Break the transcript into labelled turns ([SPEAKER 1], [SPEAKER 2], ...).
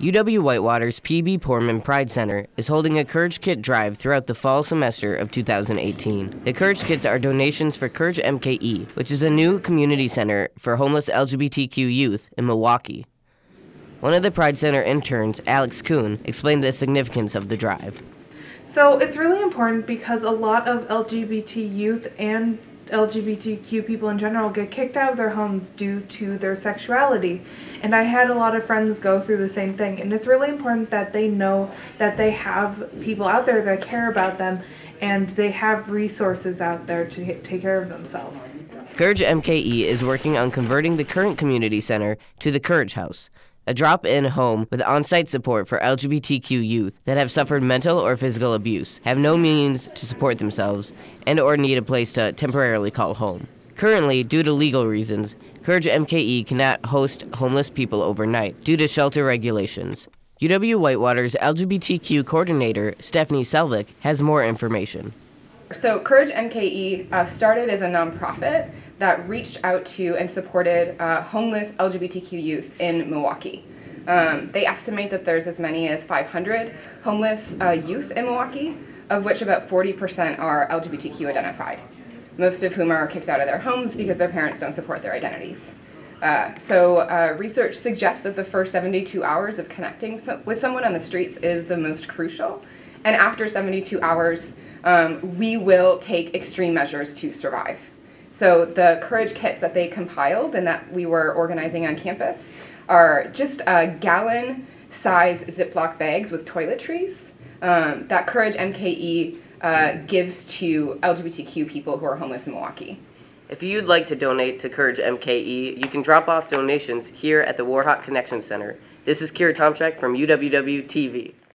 [SPEAKER 1] UW Whitewater's PB Poorman Pride Center is holding a Courage Kit drive throughout the fall semester of 2018. The Courage Kits are donations for Courage MKE, which is a new community center for homeless LGBTQ youth in Milwaukee. One of the Pride Center interns, Alex Kuhn, explained the significance of the drive.
[SPEAKER 2] So it's really important because a lot of LGBT youth and LGBTQ people in general get kicked out of their homes due to their sexuality. And I had a lot of friends go through the same thing. And it's really important that they know that they have people out there that care about them and they have resources out there to take care of themselves.
[SPEAKER 1] Courage MKE is working on converting the current community center to the Courage House, a drop in home with on site support for LGBTQ youth that have suffered mental or physical abuse, have no means to support themselves, and or need a place to temporarily call home. Currently, due to legal reasons, Courage MKE cannot host homeless people overnight due to shelter regulations. UW Whitewater's LGBTQ coordinator, Stephanie Selvik, has more information.
[SPEAKER 3] So, Courage MKE uh, started as a nonprofit that reached out to and supported uh, homeless LGBTQ youth in Milwaukee. Um, they estimate that there's as many as 500 homeless uh, youth in Milwaukee, of which about 40% are LGBTQ identified, most of whom are kicked out of their homes because their parents don't support their identities. Uh, so, uh, research suggests that the first 72 hours of connecting so- with someone on the streets is the most crucial. And after 72 hours, um, we will take extreme measures to survive. So the Courage kits that they compiled and that we were organizing on campus are just a gallon size Ziploc bags with toiletries um, that Courage MKE uh, gives to LGBTQ people who are homeless in Milwaukee.
[SPEAKER 1] If you'd like to donate to Courage MKE, you can drop off donations here at the Warhawk Connection Center. This is Kira Tomchak from UWW TV.